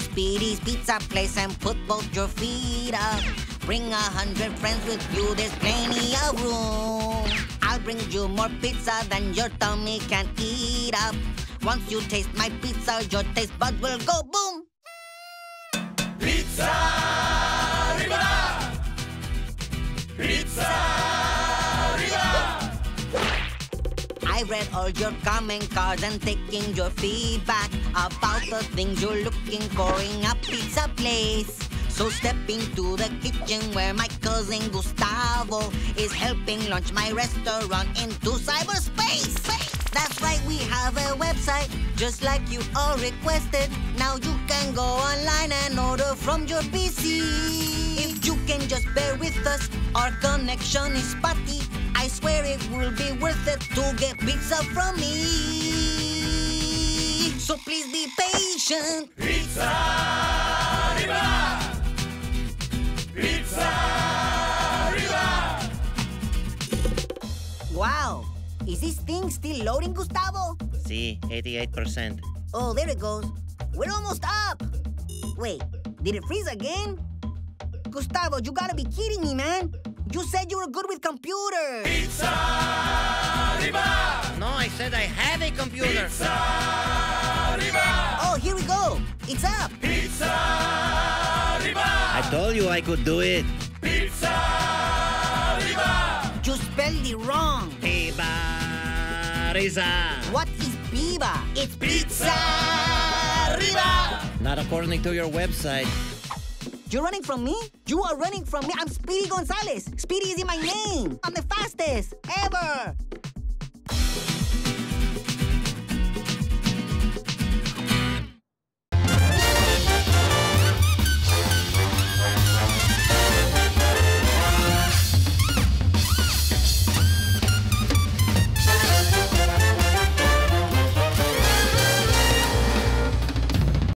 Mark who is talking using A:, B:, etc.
A: Speedy's Pizza Place and put both your feet up. Bring a hundred friends with you, there's plenty of room. I'll bring you more pizza than your tummy can eat up. Once you taste my pizza, your taste buds will go boom. I read all your comment cards and taking your feedback about the things you're looking for in a pizza place. So step into the kitchen where my cousin Gustavo is helping launch my restaurant into cyberspace. That's right, we have a website just like you all requested. Now you can go online and order from your PC. If you can just bear with us, our connection is spotty. I swear it will be worth it to get pizza from me. So please be patient.
B: Pizza Arriba! Pizza Arriba!
A: Wow. Is this thing still loading, Gustavo?
C: See, 88%.
A: Oh, there it goes. We're almost up. Wait, did it freeze again? Gustavo, you gotta be kidding me, man. You said you were good with computers.
B: Pizza Arriba!
C: No, I said I have a computer.
B: Pizza Arriba!
A: Oh, here we go. It's up.
B: Pizza Arriba!
C: I told you I could do it.
B: Pizza Arriba!
A: You spelled it wrong.
C: Ibariza.
A: What is Biba? It's
B: Pizza Arriba!
C: Not according to your website.
A: You're running from me? You are running from me. I'm Speedy Gonzales. Speedy is in my name. I'm the fastest ever.